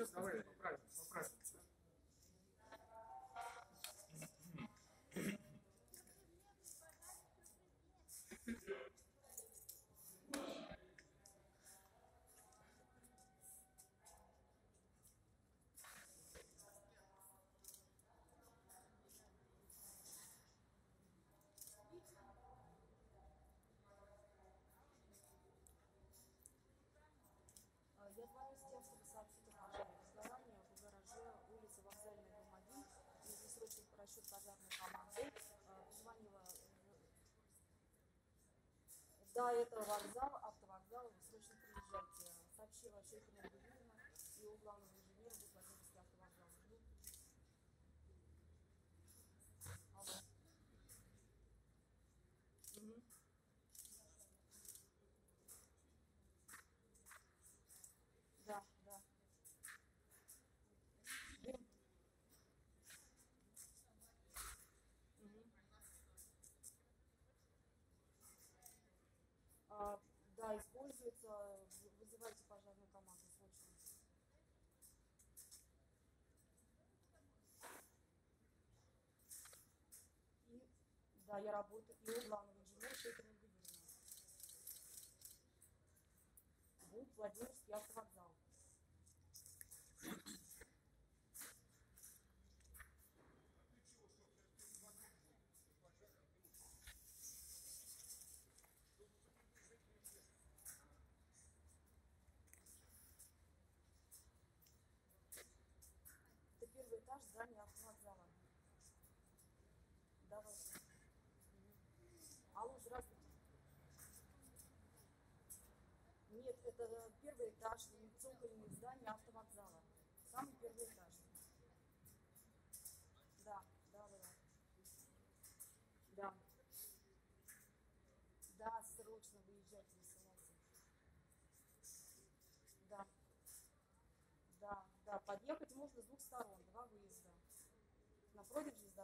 Все, давай, поправим, поправим. А, я звоню с тем, чтобы сообщить Да, это вокзал, автовокзал, вы срочно приезжайте. Сообщила Щекина Юрьевна и у главного инженера будет Владимирский автовокзал. Жду. Алло. Мгм. Да, да. Дым. Мгм. Используется. Вы- Вызывайте пожарную команду срочно. И, да, я работаю и у главного инженера Щекина Юрьевна. ВУП Владимирский автовокзал. Это первый этаж здания автовокзала. Давайте. Алло, здравствуйте. Нет, это первый этаж цокольное здание автовокзала. Самый первый этаж. Да, да. Да. Да, да срочно выезжайте Подъехать можно с двух сторон, два выезда. Напротив железнодорожного